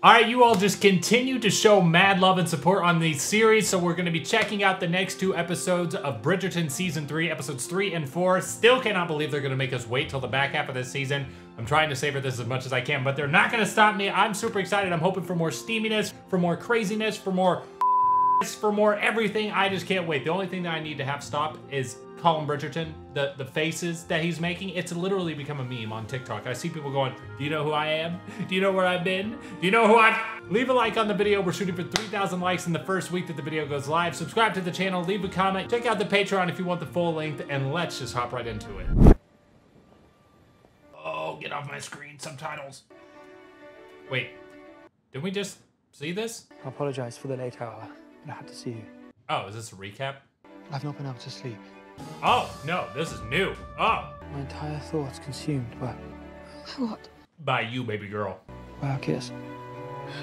All right, you all just continue to show mad love and support on the series, so we're gonna be checking out the next two episodes of Bridgerton Season 3, episodes 3 and 4. Still cannot believe they're gonna make us wait till the back half of this season. I'm trying to savor this as much as I can, but they're not gonna stop me. I'm super excited. I'm hoping for more steaminess, for more craziness, for more for more everything. I just can't wait. The only thing that I need to have stop is Colin Bridgerton, the, the faces that he's making. It's literally become a meme on TikTok. I see people going, do you know who I am? Do you know where I've been? Do you know who I've... Leave a like on the video. We're shooting for 3,000 likes in the first week that the video goes live. Subscribe to the channel, leave a comment, check out the Patreon if you want the full length, and let's just hop right into it. Oh, get off my screen, subtitles. Wait, did we just see this? I apologise for the late hour, but I had to see you. Oh, is this a recap? I've not been able to sleep. Oh, no, this is new. Oh, My entire thoughts consumed by, What? by you, baby girl. by our kiss.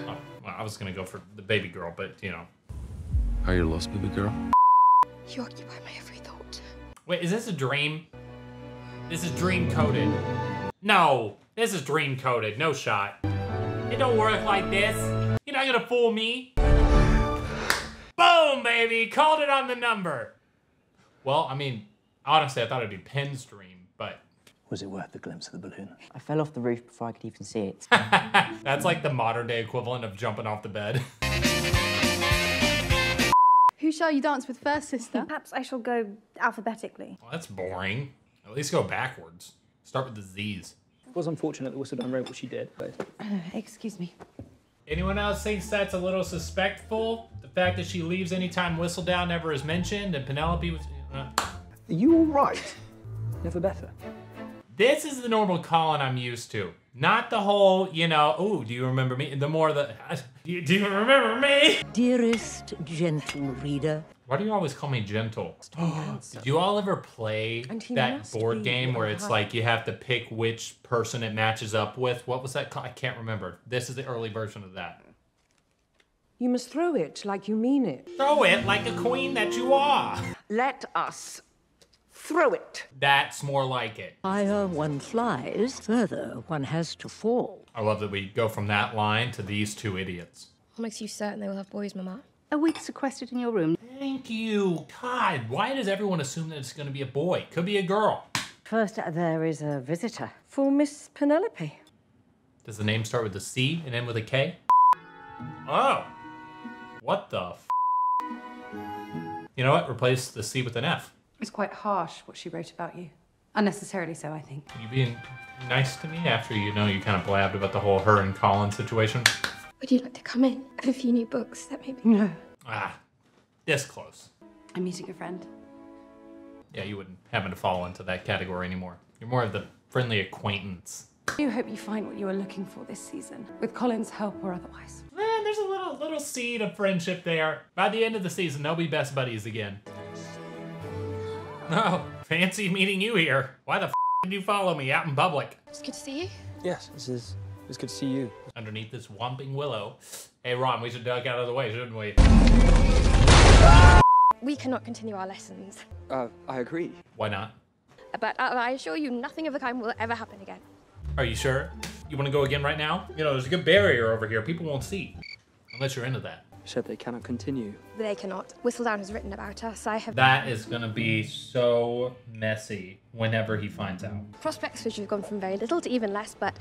Oh, well, I was gonna go for the baby girl, but you know. Are you lost, baby girl? You occupy my every thought. Wait, is this a dream? This is dream coded. No, this is dream coded. No shot. It don't work like this. You're not gonna fool me. Boom, baby. Called it on the number. Well, I mean, honestly, I thought it'd be Penn's dream, but Was it worth the glimpse of the balloon? I fell off the roof before I could even see it. that's like the modern day equivalent of jumping off the bed. Who shall you dance with first, sister? Perhaps I shall go alphabetically. Well, that's boring. At least go backwards. Start with the Z's. It was unfortunate that Whistledown wrote what she did, but Excuse me. Anyone else thinks that's a little suspectful? The fact that she leaves anytime Whistledown ever is mentioned and Penelope was. Uh, are you all right? Never better. this is the normal Colin I'm used to. Not the whole, you know, oh, do you remember me? The more the. Do you, do you remember me? Dearest gentle reader, Why do you always call me gentle? Did you all ever play that board game where it's like you have to pick which person it matches up with? What was that called? I can't remember. This is the early version of that. you must throw it like you mean it. Throw it like a queen that you are. Let us throw it. That's more like it. Higher one flies, further one has to fall. I love that we go from that line to these two idiots. What makes you certain they will have boys, Mama? A week sequestered in your room. Thank you. God, why does everyone assume that it's going to be a boy? Could be a girl. First, uh, there is a visitor for Miss Penelope. Does the name start with a C and end with a K? Oh. What the f? You know what? Replace the C with an F. It's quite harsh what she wrote about you. Unnecessarily so, I think. You being nice to me after you know you kind of blabbed about the whole her and Colin situation? Would you like to come in? I have a few new books that maybe. No. Ah, this close. I'm meeting a friend. Yeah, you wouldn't happen to fall into that category anymore. You're more of the friendly acquaintance. I do hope you find what you are looking for this season, with Colin's help or otherwise. Eh, there's a little little seed of friendship there. By the end of the season, they'll be best buddies again. Oh, fancy meeting you here. Why the f did you follow me out in public? It's good to see you. Yes, this is. It's good to see you. Underneath this whomping willow. Hey, Ron, we should duck out of the way, shouldn't we? We cannot continue our lessons. Uh, I agree. Why not? But uh, I assure you, nothing of the kind will ever happen again. Are you sure? You want to go again right now? You know, there's a good barrier over here. People won't see. Unless you're into that. You said they cannot continue. They cannot. Whistledown has written about us. I have. That is going to be so messy whenever he finds out. Prospects which have gone from very little to even less, but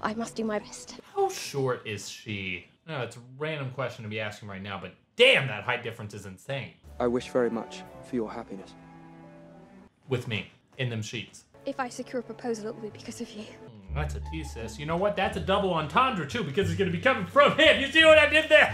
I must do my best. How short is she? No, it's a random question to be asking right now, but damn, that height difference is insane. I wish very much for your happiness. With me, in them sheets. If I secure a proposal, it will be because of you. That's a thesis. You know what? That's a double entendre too, because it's gonna be coming from him. You see what I did there?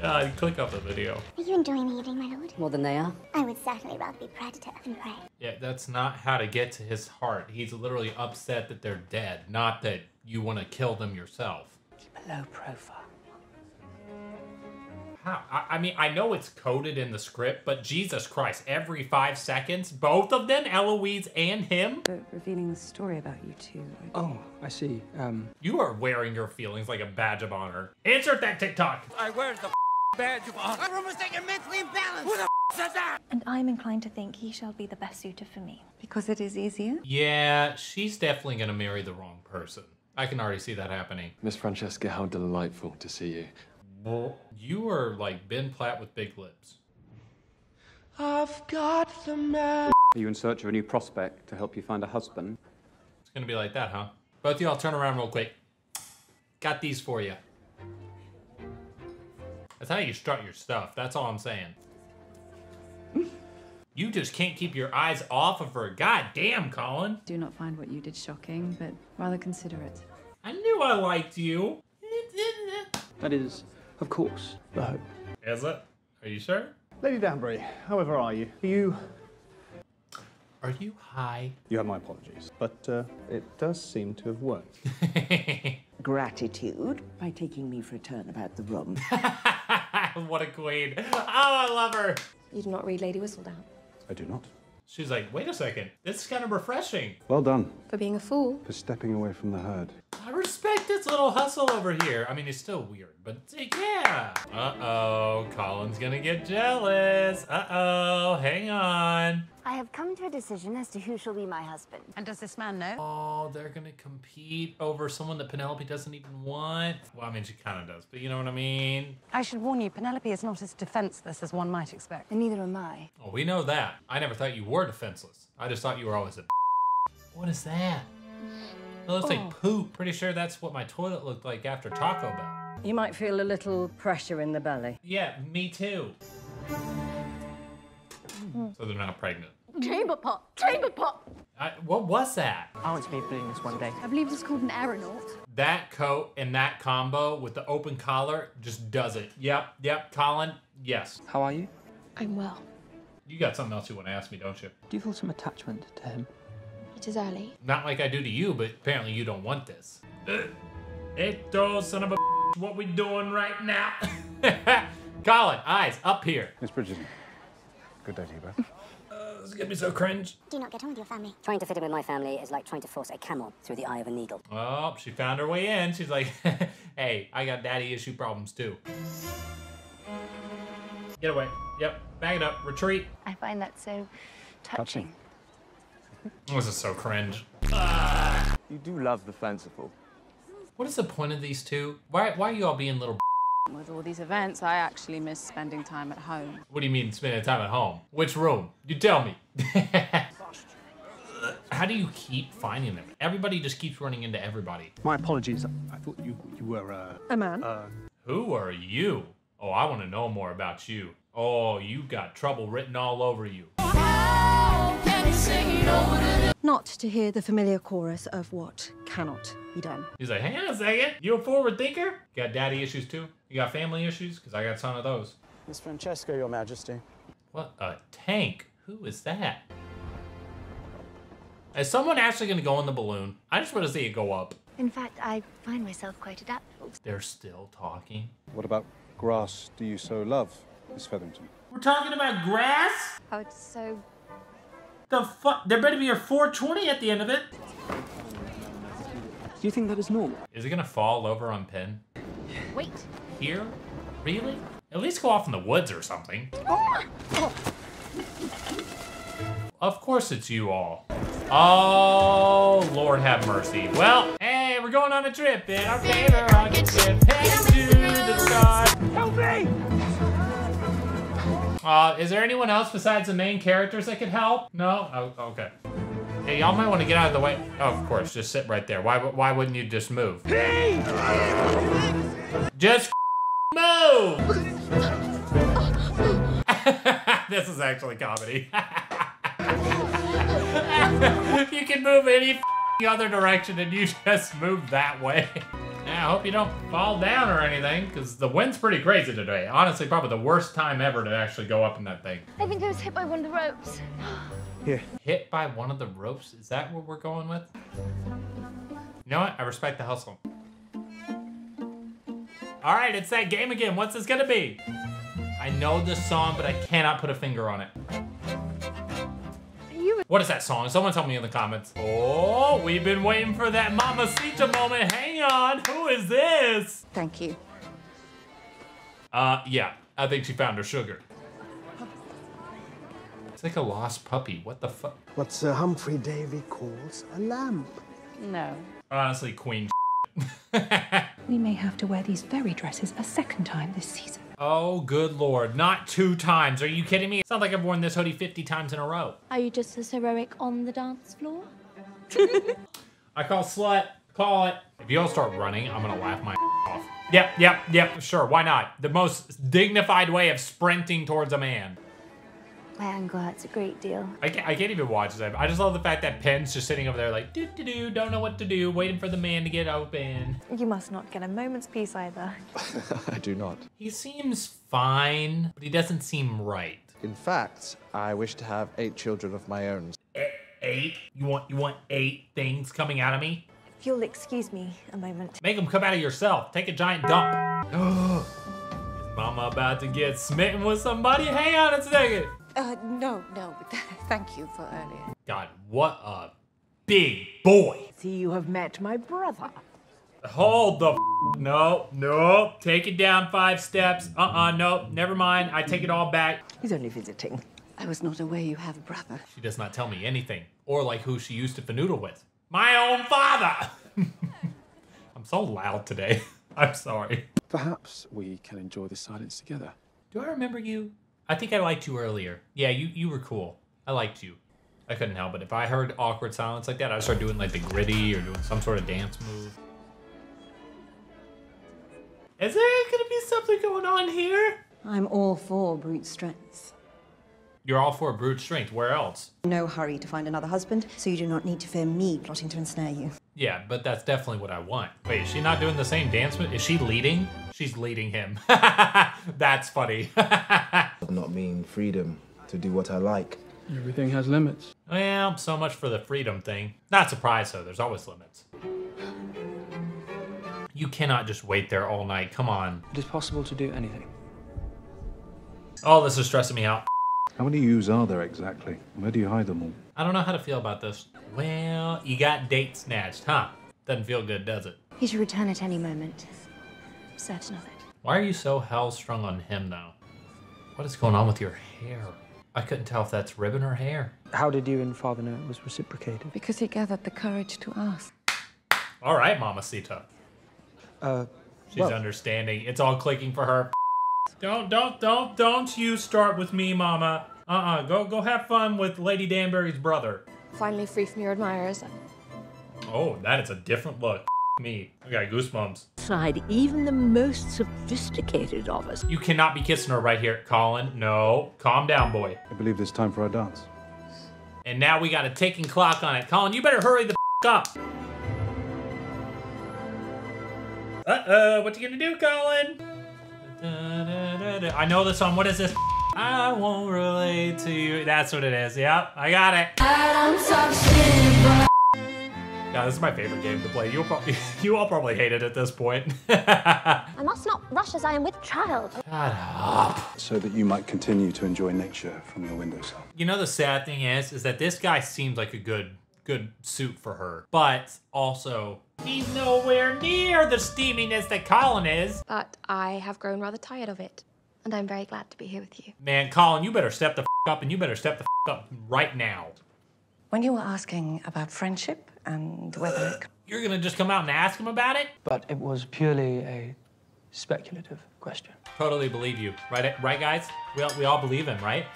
God, uh, click off the video. Are you enjoying the evening, my lord? More than they are. I would certainly rather be predator than prey. Yeah, that's not how to get to his heart. He's literally upset that they're dead, not that you want to kill them yourself. Keep a low profile. How? I, I mean, I know it's coded in the script, but Jesus Christ, every five seconds, both of them, Eloise and him, But revealing the story about you two. Oh, I see. Um, you are wearing your feelings like a badge of honor. Insert that TikTok. I wear the badge of honor. I'm almost like mentally imbalanced. Who the says that? And I'm inclined to think he shall be the best suitor for me. Because it is easier? Yeah, she's definitely gonna marry the wrong person. I can already see that happening. Miss Francesca, how delightful to see you. You are like Ben Platt with big lips. I've got the man. Are you in search of a new prospect to help you find a husband? It's gonna be like that, huh? Both of y'all turn around real quick. Got these for you. That's how you strut your stuff. That's all I'm saying. You just can't keep your eyes off of her. God damn, Colin. Do not find what you did shocking, but rather considerate. I knew I liked you. That is, of course, the hope. Is it? Are you sure? Lady Danbury, however are you? Are you... Are you high? You have my apologies, but uh, it does seem to have worked. Gratitude by taking me for a turn about the room. what a queen. Oh, I love her. You do not read Lady Whistledown. I do not. She's like, wait a second. This is kind of refreshing. Well done For being a fool. for stepping away from the herd. I respect this little hustle over here. I mean, it's still weird, but it's, yeah. Uh-oh, Colin's gonna get jealous. Uh-oh, hang on. I have come to a decision as to who shall be my husband. And does this man know? Oh, they're gonna compete over someone that Penelope doesn't even want. Well, I mean, she kind of does, but you know what I mean? I should warn you, Penelope is not as defenseless as one might expect. And neither am I. Oh, we know that. I never thought you were defenseless. I just thought you were always a What is that? It looks like oh. poop. Pretty sure that's what my toilet looked like after Taco Bell. You might feel a little pressure in the belly. Yeah, me too. Mm. So they're not pregnant. Chamber pot. Chamber pot. I, what was that? I want to be doing this one day. I believe it's called an aeronaut. That coat and that combo with the open collar just does it. Yep, yep, Colin, yes. How are you? I'm well. You got something else you want to ask me, don't you? Do you feel some attachment to him? It is early. Not like I do to you, but apparently you don't want this. Eto, son of a what we doing right now? Colin, eyes up here. Miss Bridgerton, good day to you both. Uh, this is gonna be so cringe. Do not get on with your family. Trying to fit in with my family is like trying to force a camel through the eye of a needle. Oh, she found her way in. She's like, hey, I got daddy issue problems too. Get away. Yep, bag it up. Retreat. I find that so touching. This is so cringe. You do love the fanciful. What is the point of these two? Why, why are you all being little With all these events, I actually miss spending time at home. What do you mean spending time at home? Which room? You tell me. How do you keep finding them? Everybody just keeps running into everybody. My apologies. I thought you you were uh, A man. uh Who are you? Oh, I want to know more about you. Oh, you got trouble written all over you. Not to hear the familiar chorus of what cannot be done. He's like, hang on a second. You a forward thinker? You got daddy issues too? You got family issues? Because I got some of those. Miss Francesca, Your Majesty. What a tank. Who is that? Is someone actually going to go in the balloon? I just want to see it go up. In fact, I find myself quite adaptable. They're still talking. What about grass do you so love, Miss Featherington? We're talking about grass? Oh, it's so. The fuck? There better be a 420 at the end of it. Do you think that is normal? Is it going to fall over on Penn? Wait. Here? Really? At least go off in the woods or something. Of course it's you all. Oh, Lord have mercy. Well, hey, we're going on a trip in our favorite rocket ship. Heading to the stars. Help me! Uh, is there anyone else besides the main characters that could help? No? Oh, okay. Hey, y'all might want to get out of the way. Oh, of course, just sit right there. Why, why wouldn't you just move? Just move! this is actually comedy. you can move any other direction and you just move that way. Yeah, I hope you don't fall down or anything, because the wind's pretty crazy today. Honestly, probably the worst time ever to actually go up in that thing. I think I was hit by one of the ropes. Here. Hit by one of the ropes? Is that what we're going with? You know what? I respect the hustle. All right, it's that game again. What's this gonna be? I know this song, but I cannot put a finger on it. What is that song? Someone tell me in the comments. Oh, we've been waiting for that Mamacita moment. Hang on, who is this? Thank you. Uh, yeah, I think she found her sugar. It's like a lost puppy. What the fuck? What Sir Humphrey Davy calls a lamp. No. Honestly, Queen. We may have to wear these very dresses a second time this season. Oh, good lord. Not two times. Are you kidding me? It's not like I've worn this hoodie 50 times in a row. Are you just as heroic on the dance floor? I call slut. Call it. If you all start running, I'm gonna laugh my off. Yep, yep, yep, sure, why not? The most dignified way of sprinting towards a man. Well, I'm glad it's a great deal. I can't, I can't even watch this. I just love the fact that Penn's just sitting over there like, do do do, don't know what to do, waiting for the man to get open. You must not get a moment's peace either. I do not. He seems fine, but he doesn't seem right. In fact, I wish to have eight children of my own. Eight? You want you want eight things coming out of me? If you'll excuse me a moment. Make them come out of yourself. Take a giant dump. Is Mama about to get smitten with somebody? Hang on a second. Uh, no, no, thank you for earlier. God, what a big boy. See, you have met my brother. Hold the f- no, no. Take it down five steps. Uh-uh, no, never mind. I take it all back. He's only visiting. I was not aware you have a brother. She does not tell me anything, or like who she used to fanoodle with. My own father. I'm so loud today. I'm sorry. Perhaps we can enjoy the silence together. Do I remember you? I think I liked you earlier. Yeah, you you were cool. I liked you. I couldn't help it. If I heard awkward silence like that, I'd start doing like the gritty or doing some sort of dance move. Is there gonna be something going on here? I'm all for brute strength. You're all for brute strength. Where else? No hurry to find another husband, so you do not need to fear me plotting to ensnare you. Yeah, but that's definitely what I want. Wait, is she not doing the same dance move? Is she leading? She's leading him. that's funny. does not mean freedom to do what I like. Everything has limits. well, so much for the freedom thing. Not surprised though, there's always limits. You cannot just wait there all night. Come on. It is possible to do anything. Oh, this is stressing me out. How many yous are there exactly? Where do you hide them all? I don't know how to feel about this. Well, you got date snatched, huh? Doesn't feel good, does it? He should return at any moment. I'm certain of it. Why are you so hell strung on him though? What is going on with your hair? I couldn't tell if that's ribbon or hair. How did you and father know it was reciprocated? Because he gathered the courage to ask. All right, Mamacita. Uh, She's well, understanding. It's all clicking for her. Don't, don't, don't, don't you start with me, Mama. Uh-uh. Go, go have fun with Lady Danbury's brother. Finally free from your admirers. Oh, that is a different look. me. I got goosebumps. Side, even the most sophisticated of us. You cannot be kissing her right here, Colin. No. Calm down, boy. I believe it's time for our dance. And now we got a ticking clock on it. Colin, you better hurry the up. Uh-oh, what you gonna do, Colin? I know this song. What is this? I won't relate to you. That's what it is. Yep, I got it. Yeah, this is my favorite game to play. You'll probably, you all probably hate it at this point. I must not rush as I am with child. Shut up. So that you might continue to enjoy nature from your windowsill. You know the sad thing is, is that this guy seems like a good, good suit for her, but also he's nowhere near the steaminess that Colin is. But I have grown rather tired of it. And I'm very glad to be here with you. Man, Colin, you better step the up, and you better step the up right now. When you were asking about friendship and whether it You're gonna just come out and ask him about it? But it was purely a speculative question. Totally believe you, right? Right, guys? We all, we all believe him, right?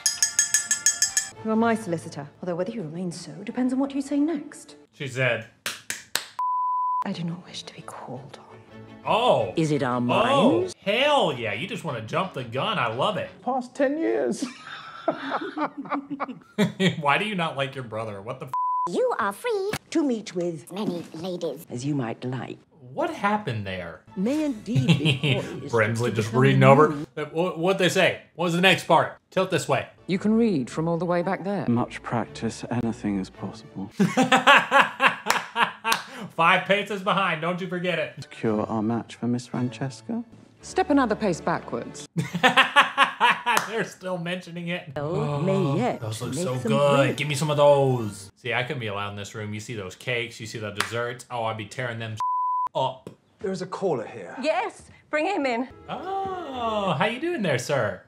You are my solicitor, although whether you remain so depends on what you say next. She said. I do not wish to be called on. Oh. Is it our Oh, minds? hell yeah. You just want to jump the gun. I love it. Past 10 years. Why do you not like your brother? What the f? You are free To meet with, many ladies. as you might like. What happened there? May indeed be poised Brimsley just reading over. new- wh- What'd they say? What was the next part? Tilt this way. You can read from all the way back there. Much practice, anything is possible. Five paces behind. Don't you forget it. Secure our match for Miss Francesca. Step another pace backwards. They're still mentioning it. Oh, may oh, yet Those look make so good. bread. Give me some of those. See, I couldn't be allowed in this room. You see those cakes, you see the desserts. Oh, I'd be tearing them up. There is a caller here. Yes, bring him in. Oh, how you doing there, sir?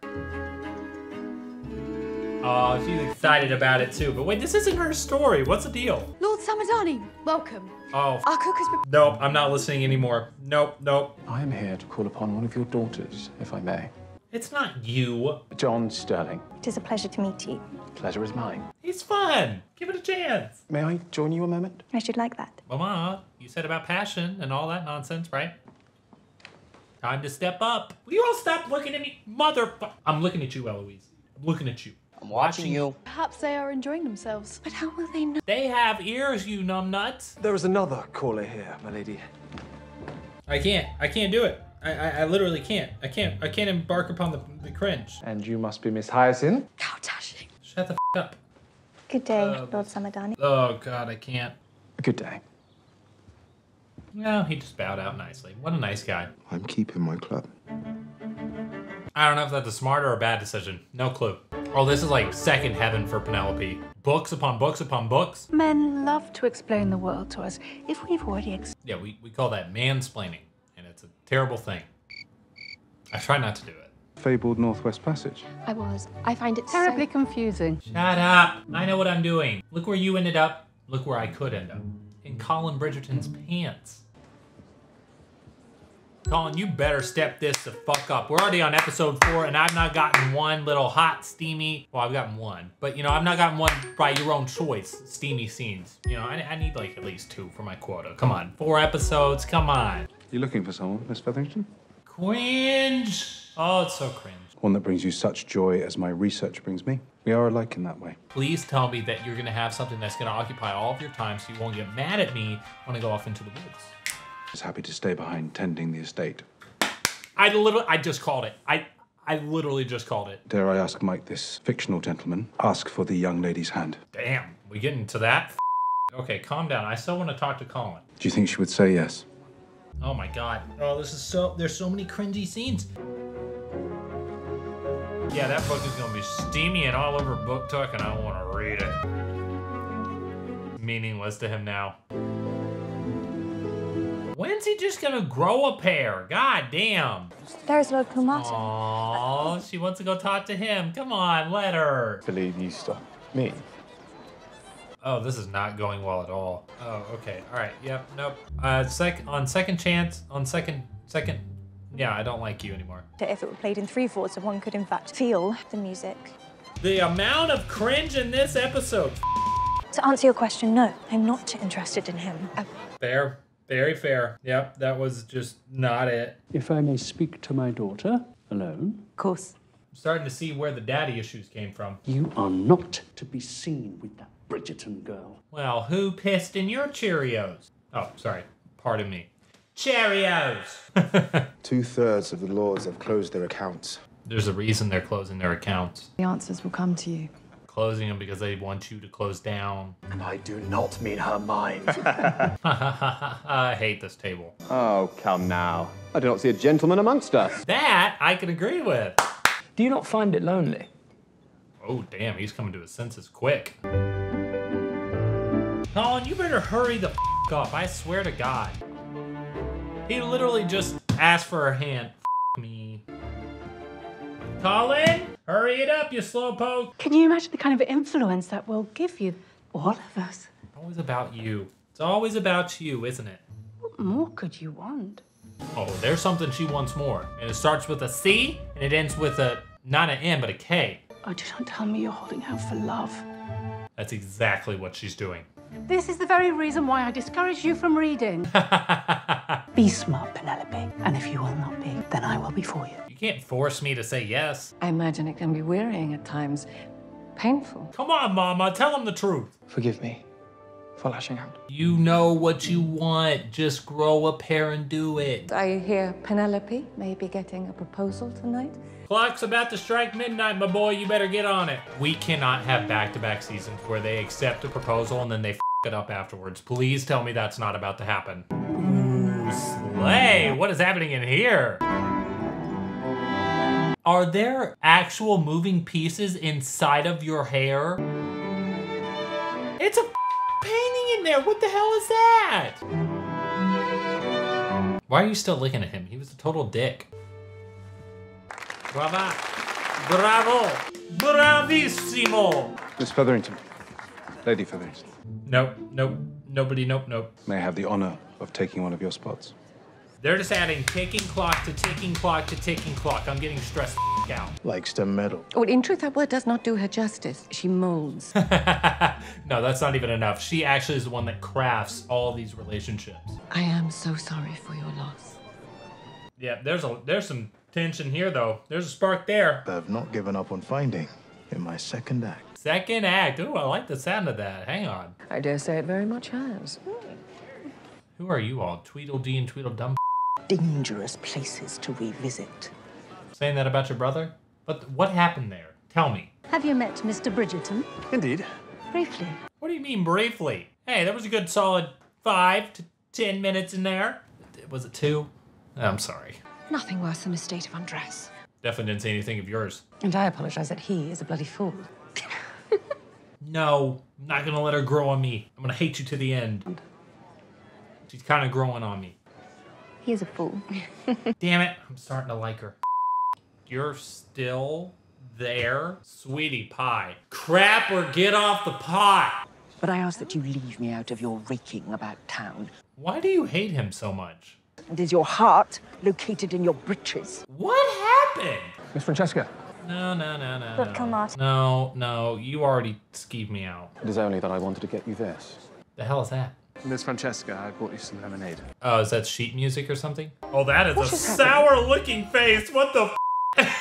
Oh, she's excited about it too. But wait, this isn't her story. What's the deal? Lord Samadani, welcome. Oh. Our cook has been. Nope, I'm not listening anymore. Nope, nope. I am here to call upon one of your daughters, if I may. It's not you. John Stirling. It is a pleasure to meet you. Pleasure is mine. He's fun. Give it a chance. May I join you a moment? I should like that. Mama, you said about passion and all that nonsense, right? Time to step up. Will you all stop looking at me? Mother. I'm looking at you, Eloise. I'm looking at you. I'm watching you. Perhaps they are enjoying themselves. But how will they know? They have ears, you numbnuts. There is another caller here, my lady. I can't. I can't do it. I, I, I literally can't. I can't. I can't embark upon the, the cringe. And you must be Miss Hyacinth. How dashing. Shut the f up. Good day, uh, Lord Samadani. Oh God, I can't. Good day. No, he just bowed out nicely. What a nice guy. I'm keeping my club. I don't know if that's a smart or a bad decision. No clue. Oh, this is like second heaven for Penelope. Books upon books upon books. Men love to explain the world to us if we've already ex- Yeah, we, we call that mansplaining, and it's a terrible thing. I try not to do it. Fabled Northwest Passage. I was. I find it terribly so... confusing. Shut up. I know what I'm doing. Look where you ended up. Look where I could end up. In Colin Bridgerton's pants. Colin, you better step this the fuck up. We're already on episode four, and I've not gotten one little hot, steamy. Well, I've gotten one, but you know, I've not gotten one by your own choice. Steamy scenes. You know, I, I need like at least two for my quota. Come on, four episodes. Come on. You looking for someone, Miss Featherington? Cringe. Oh, it's so cringe. One that brings you such joy as my research brings me. We are alike in that way. Please tell me that you're gonna have something that's gonna occupy all of your time, so you won't get mad at me when I go off into the woods. Is happy to stay behind tending the estate. I literally, I just called it. I, I literally just called it. Dare I ask Mike, this fictional gentleman, ask for the young lady's hand? Damn, we getting to that? Okay, calm down. I still want to talk to Colin. Do you think she would say yes? Oh my god. Oh, this is so, there's so many cringy scenes. Yeah, that book is gonna be steamy and all over book talk, and I don't want to read it. Meaningless to him now. When's he just gonna grow a pair? God damn. There's Lord Kumata. Oh, she wants to go talk to him. Come on, let her. Believe you stop me. Oh, this is not going well at all. Oh, okay. All right. Yep. Nope. Uh, sec on second chance. On second, second. Yeah, I don't like you anymore. If it were played in three fourths, one could in fact feel the music. The amount of cringe in this episode. To answer your question, no, I'm not interested in him. Uh, Fair. Very fair. Yep, that was just not it. If I may speak to my daughter alone. Of course. I'm starting to see where the daddy issues came from. You are not to be seen with that Bridgerton girl. Well, who pissed in your Cheerios? Oh, sorry. Pardon me. Cheerios! Two thirds of the lords have closed their accounts. There's a reason they're closing their accounts. The answers will come to you. Closing them because they want you to close down. And I do not mean her mind. I hate this table. Oh, come now. I do not see a gentleman amongst us. That I can agree with. Do you not find it lonely? Oh, damn, he's coming to his senses quick. Colin, you better hurry the f up. I swear to God. He literally just asked for her hand. F me. Colin, hurry it up, you slowpoke. Can you imagine the kind of influence that will give you, all of us? It's always about you. It's always about you, isn't it? What more could you want? Oh, there's something she wants more. And it starts with a C and it ends with a, not an M, but a K. Oh, do not tell me you're holding out for love. That's exactly what she's doing. This is the very reason why I discourage you from reading. be smart, Penelope. And if you will not be, then I will be for you. You can't force me to say yes. I imagine it can be wearying at times. Painful. Come on, Mama, tell him the truth. Forgive me for lashing out. You know what you want. Just grow a pair and do it. I hear Penelope may be getting a proposal tonight. Clock's about to strike midnight, my boy. You better get on it. We cannot have back-to-back seasons where they accept a proposal and then they f it up afterwards. Please tell me that's not about to happen. Ooh, slay. What is happening in here? Are there actual moving pieces inside of your hair? It's a painting in there. What the hell is that? Why are you still looking at him? He was a total dick. Brava. Bravo. Bravissimo! Miss Featherington. Lady Featherington. Nope, nope, nobody, nope, nope. May I have the honor of taking one of your spots? They're just adding ticking clock to ticking clock to ticking clock. I'm getting stressed the out. Likes to meddle. Oh, well, in truth, that word does not do her justice. She molds. no, that's not even enough. She actually is the one that crafts all these relationships. I am so sorry for your loss. Yeah, there's a there's some tension here though. There's a spark there. I've not given up on finding in my second act. Second act. Ooh, I like the sound of that. Hang on. I dare say it very much has. Who are you all? Tweedledee and Tweedledum. Dangerous places to revisit. Saying that about your brother? But what happened there? Tell me. Have you met Mr. Bridgerton? Indeed. Briefly. What do you mean briefly? Hey, that was a good solid five to ten minutes in there. Was it two? Oh, I'm sorry. Nothing worse than a state of undress. Definitely didn't say anything of yours. And I apologize that he is a bloody fool. No, I'm not gonna let her grow on me. I'm gonna hate you to the end. She's kind of growing on me. He is a fool. Damn it, I'm starting to like her. You're still there? Sweetie pie. Crap or get off the pot! But I ask that you leave me out of your raking about town. Why do you hate him so much? And is your heart located in your breeches? What happened? Miss Francesca. No, no, no, no. Look, no. come on. No, no, you already skeeved me out. It is only that I wanted to get you this. The hell is that? Miss Francesca, I brought you some lemonade. Oh, is that sheet music or something? Oh, that is a sour looking face. What the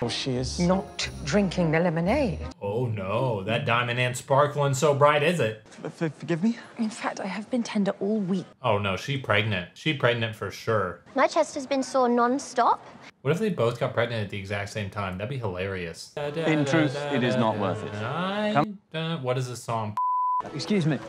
Oh, she is. Not drinking the lemonade. Oh no, that diamond and sparkling so bright, is it? F- forgive me? In fact, I have been tender all week. Oh no, she pregnant. She pregnant for sure. My chest has been sore non-stop. What if they both got pregnant at the exact same time? That'd be hilarious. In truth, it is not worth it. Come. what is this song? Excuse me.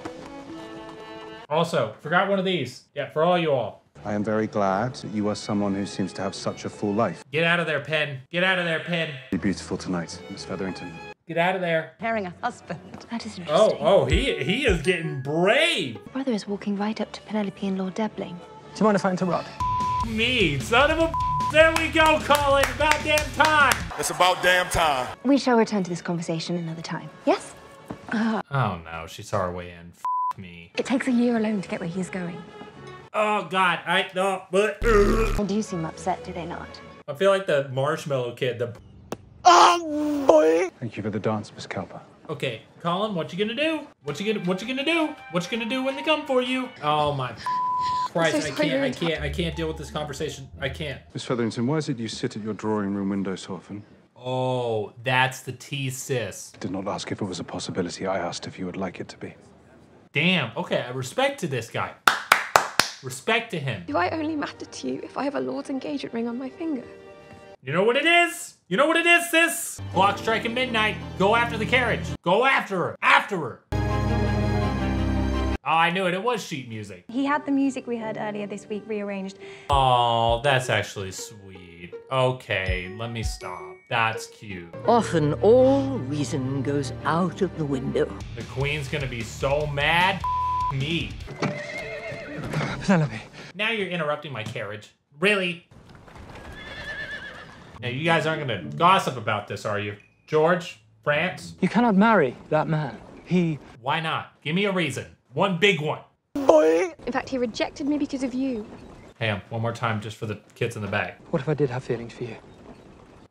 Also, forgot one of these. Yeah, for all you all. I am very glad that you are someone who seems to have such a full life. Get out of there, Pen. Get out of there, Pen. You're beautiful tonight, Miss Featherington. Get out of there. Pairing a husband. That is Oh, interesting. oh, oh, he he is getting brave. Brother is walking right up to Penelope and Lord Debling. Do you mind if I interrupt? Me, son of a. There we go, Colin. About damn time. It's about damn time. We shall return to this conversation another time. Yes? Oh no, she saw her way in. F me. It takes a year alone to get where he's going. Oh God, I no, but They do seem upset, do they not? I feel like the marshmallow kid. The oh boy. Thank you for the dance, Miss Cowper. okay, Colin, what you gonna do? What you gonna What you gonna do? What you gonna do when they come for you? Oh my Christ, so I can't, I can't, I can't deal with this conversation. I can't. Miss Featherington, why is it you sit at your drawing room window so often? Oh, that's the T sis. I did not ask if it was a possibility. I asked if you would like it to be. Damn. Okay, I respect to this guy. Respect to him. Do I only matter to you if I have a Lord's engagement ring on my finger? You know what it is? You know what it is, sis? Clock striking midnight. Go after the carriage. Go after her. After her. Oh, I knew it. It was sheet music. He had the music we heard earlier this week rearranged. Oh, that's actually sweet. Okay, let me stop. That's cute. Often all reason goes out of the window. The queen's gonna be so mad. Me. Penelope. Now you're interrupting my carriage. Really? Now you guys aren't gonna gossip about this, are you? George? France? You cannot marry that man. He. Why not? Give me a reason. One big one. Boy. In fact, he rejected me because of you. Ham, um, one more time just for the kids in the back. What if I did have feelings for you?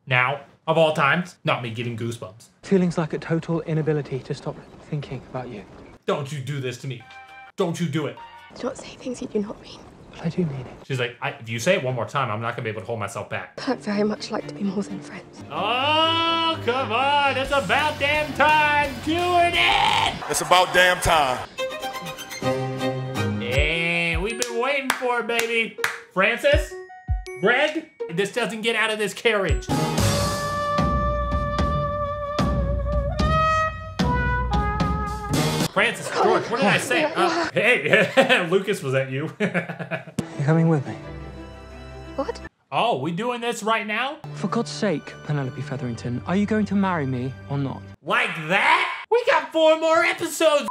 Now, of all times, not me getting goosebumps. Feelings like a total inability to stop thinking about you. Don't you do this to me. Don't you do it. Do not say things you do not mean. But I do mean it. She's like, I, if you say it one more time, I'm not gonna be able to hold myself back. I'd very much like to be more than friends. Oh, come on. It's about damn time. Do it in. It's about damn time. Waiting baby. Francis? Greg? This doesn't get out of this carriage. Francis, George, what did I say? Uh, hey, Lucas was that you. You're coming with me? What? oh, we doing this right now? For God's sake, Penelope Featherington, are you going to marry me or not? Like that? We got four more episodes.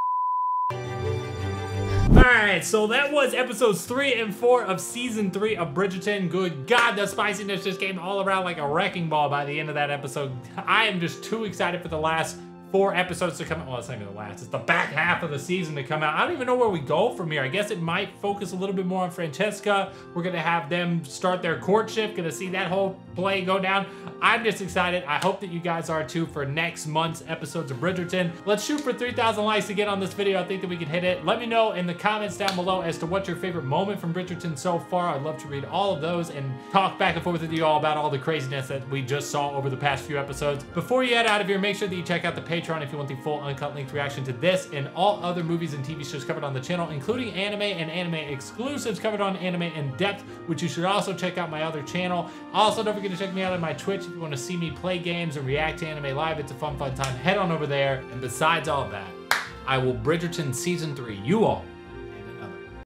Alright, so that was episodes three and four of season three of Bridgerton. Good God, the spiciness just came all around like a wrecking ball by the end of that episode. I am just too excited for the last four episodes to come out. Well, it's not even the last. It's the back half of the season to come out. I don't even know where we go from here. I guess it might focus a little bit more on Francesca. We're going to have them start their courtship. Going to see that whole play go down. I'm just excited. I hope that you guys are too for next month's episodes of Bridgerton. Let's shoot for 3,000 likes to get on this video. I think that we can hit it. Let me know in the comments down below as to what's your favorite moment from Bridgerton so far. I'd love to read all of those and talk back and forth with you all about all the craziness that we just saw over the past few episodes. Before you head out of here, make sure that you check out the Patreon if you want the full uncut length reaction to this and all other movies and TV shows covered on the channel, including anime and anime exclusives covered on Anime in Depth, which you should also check out my other channel. Also, don't forget to check me out on my Twitch if you want to see me play games and react to anime live. It's a fun, fun time. Head on over there. And besides all that, I will Bridgerton Season 3 you all